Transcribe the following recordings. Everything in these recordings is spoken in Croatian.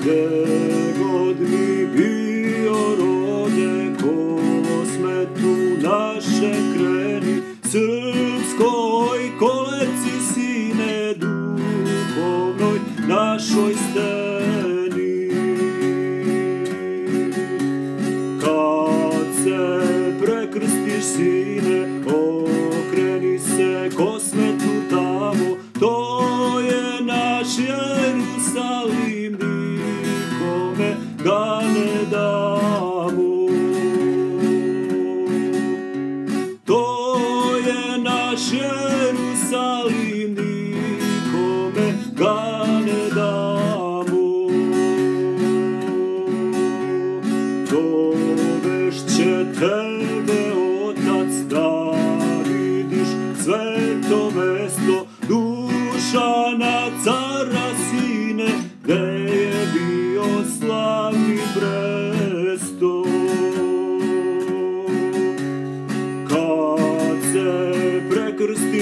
gde god mi bio rode, kosme tu naše kreni, srpskoj koleci sine duhovnoj našoj steni. Kad se prekrstiš sine, okreni se kosmetu tamo, to je naš Jerusalim, Jerusalim, nikome ga ne damo. Dovešće tebe otac da vidiš sveto mesto duša na cara sine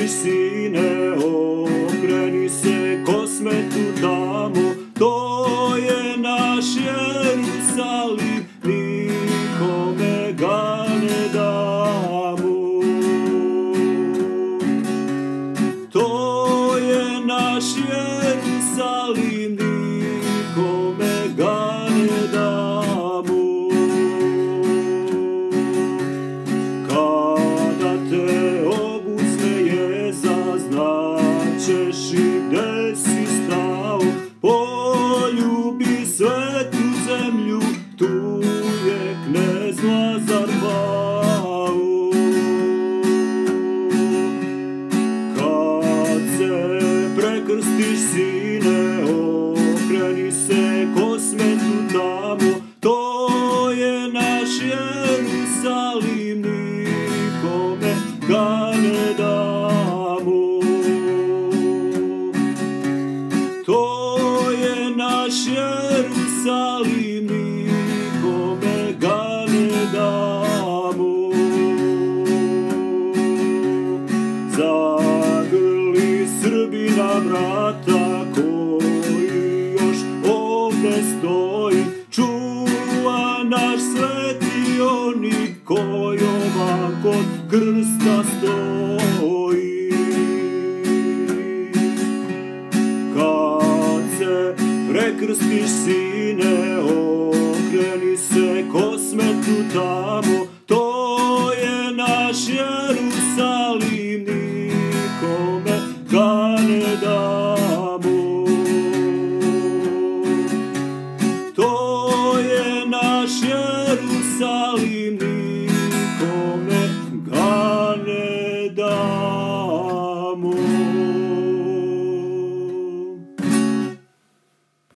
sine, okreni se kosmetu tamo, to je naš Jerusalim, prekrstiš sine, okreni se kosmetu tamo, to je naš Jerusalim, nikome ga ne damo. To je naš Jerusalim, stoji, čuva naš sveti oni koji ovako krsta stoji. Kad se prekrstiš sine, okreni se kosmetu tamo, Jerusalim nikome ga ne da.